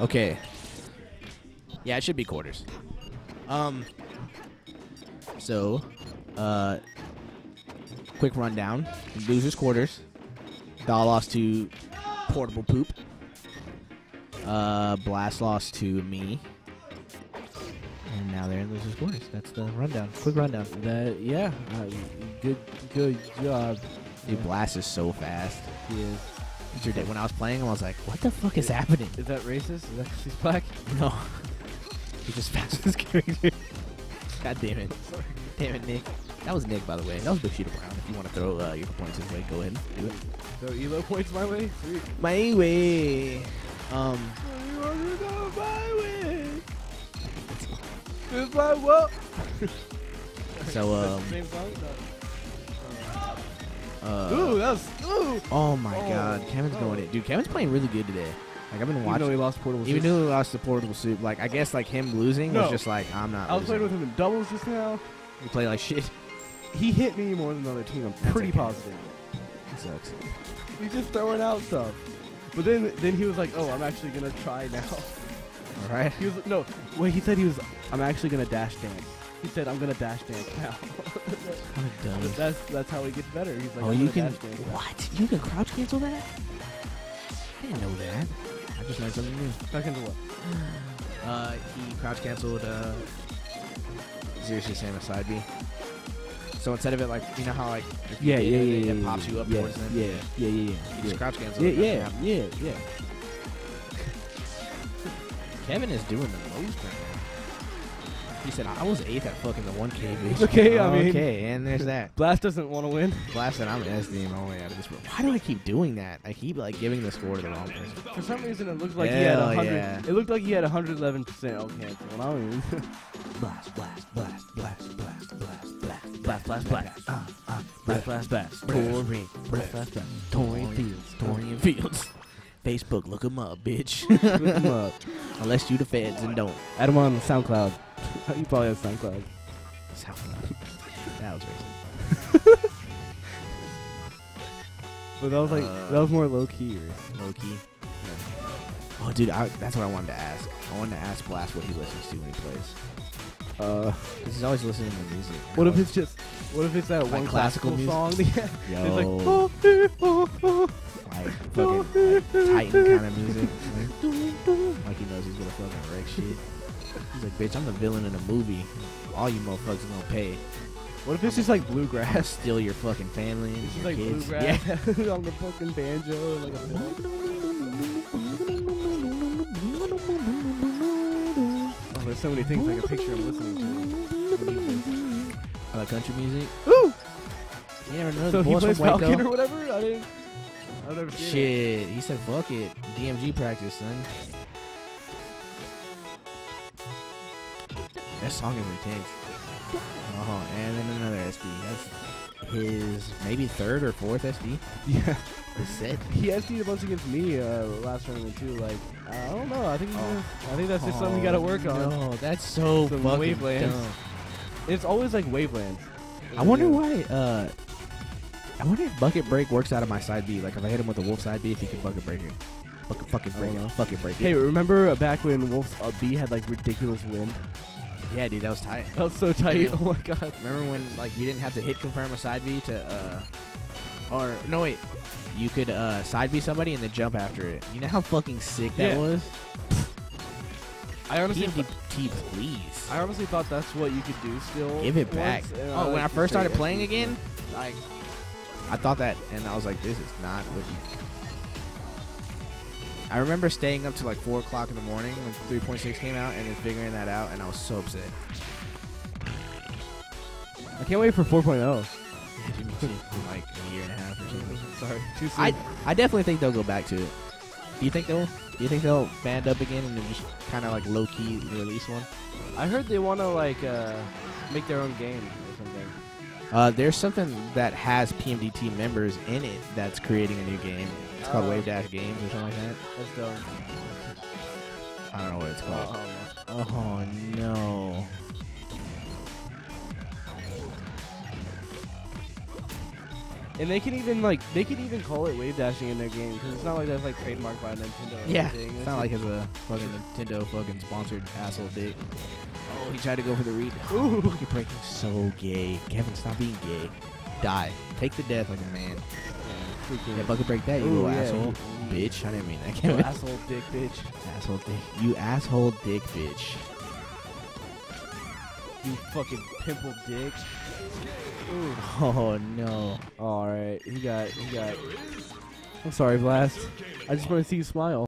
Okay. Yeah, it should be quarters. Um. So, uh, quick rundown: losers quarters. Doll lost to portable poop. Uh, Blast lost to me. And now they're in losers quarters. That's the rundown. Quick rundown. Yeah, uh, good good job. Dude, Blast is so fast. He is. Yesterday, when I was playing him, I was like, "What the fuck is happening?" Is that racist? Is that 'cause he's black? No. He's just fast as character. God damn it. Damn it, Nick. That was Nick, by the way. That was Big Brown. If you want to throw uh, your points his way, go ahead and do it. So Elo points my way. Sweet. My way. Um, my way. It's my what? so, um? Uh, Ooh, that's ooh. oh my Oh. god. Kevin's going in. Dude, Kevin's playing really good today. Like, I've been Even though watching. he lost portable. Even though he lost the portable soup, like, I guess, like, him losing was just like, I'm not I was losing. playing with him in doubles just now. You play like shit. He hit me more than the other team. I'm That's pretty okay. positive. It sucks. He's just throwing out stuff. But then, then he was like, "Oh, I'm actually gonna try now." All right. He was no. Wait, he said he was. I'm actually gonna dash dance. He said I'm gonna dash dance now. Kind of dumb. That's that's how he gets better. He's like, oh, you can. dash dance. What? You can crouch cancel that? I didn't know that. I just learned something new. Second to what? Uh, he crouch canceled uh, C Sam side B. So instead of it like you know how like if you Yeah, hit yeah, it, yeah, it, yeah. it pops you up yeah, towards them. yeah, yeah, yeah, You yeah. just crouch cancel. yeah, yeah, yeah, yeah. Kevin is doing the most right now. He said, I was eighth at fucking the 1K, base." Okay, I mean. Okay, and there's that. Blast doesn't want to win. Blast and I'm an S team only out of this room. Why do I keep doing that? I keep, like, giving the score to the wrong person. For some reason, it looked like he had 100. yeah. It looked like he had 111% all cancel, I don't even. Blast, blast, blast, blast, blast, blast, blast. Blast, blast, blast. Ah, ah, blast, blast, blast. blast, blast, blast, blast. Touring fields, blast, fields. Facebook, look him up, bitch. Look him up. Unless you the feds and don't. Add him on SoundCloud. you probably have SoundCloud. SoundCloud. That was racist. But that was like Uh, that was more low key. Or, Low key. Oh, dude, I, that's what I wanted to ask. I wanted to ask Blast what he listens to when he plays. uh, Because he's always listening to music. what if it's just? What if it's that one classical classical, music? song? yeah. Yo, It's like. Oh, eh, oh, oh. like fucking like, Titan kind of music. Like, like he knows he's gonna fucking wreck shit. He's like, bitch, I'm the villain in a movie. All you motherfuckers gonna pay. What if it's just like bluegrass? Steal your fucking family and your like kids. bluegrass on the fucking banjo, like a. Oh, there's so many things I can picture him listening to. Like country music. Ooh! You never know So the he boys plays from Waco. Falcon or whatever. I didn't. I've never seen it. Shit, he said fuck it. DMG practice, son. That song is intense. Oh, and then another SD. That's his maybe third or fourth SD. Yeah. His set. He SD'd a bunch against me uh, last tournament too. Like I don't know. I think Oh. gonna- I think that's just something you got to work on. No, that's so Some fucking wavelands. dumb. It's always like wavelands. I wonder why. Uh, I wonder if bucket break works out of my side B. Like if I hit him with a wolf side B, if he can bucket break it. Bucket fucking break it. Bucket break Hey, remember uh, back when Wolf's uh, B had like ridiculous wind? Yeah, dude, that was tight. That was so tight. Oh my god. Remember when like you didn't have to hit confirm a side B to uh or no wait. You could uh side B somebody and then jump after it. You know how fucking sick that Yeah. was? I honestly, PMDT please. I honestly thought that's what you could do still. Give it back. once, and Oh, when I first started SB. playing again, like I thought that and I was like, this is not what you I remember staying up to like four o'clock in the morning when 3.6 came out and then figuring that out and I was so upset. I can't wait for 4.0. Yeah, Jimmy T, in like a year and a half or something. Sorry, too soon. I I definitely think they'll go back to it. Do you think they'll? Do you think they'll band up again and just kind of like low key release one? I heard they want to like uh, make their own game or something. Uh, there's something that has PMDT members in it that's creating a new game. It's called Oh. Wave Dash Games or something like that. That's. I don't know what it's called. Oh, Oh no. And they can even like they can even call it wave dashing in their game because it's not like that's like trademarked by Nintendo. Or Yeah, anything. it's not like it's a fucking Nintendo fucking sponsored asshole dick. Oh, he tried to go for the read. Ooh. Bucket breaking so gay. Kevin, stop being gay. Die. Take the death like a man. Yeah, bucket break that, you Ooh, little yeah, asshole. Bitch, I didn't mean that, you Kevin. asshole dick bitch. asshole dick. You asshole dick bitch. You fucking pimple dick. Ooh. Oh no. All right, he got he got. I'm sorry, Blast. I just want to see you smile.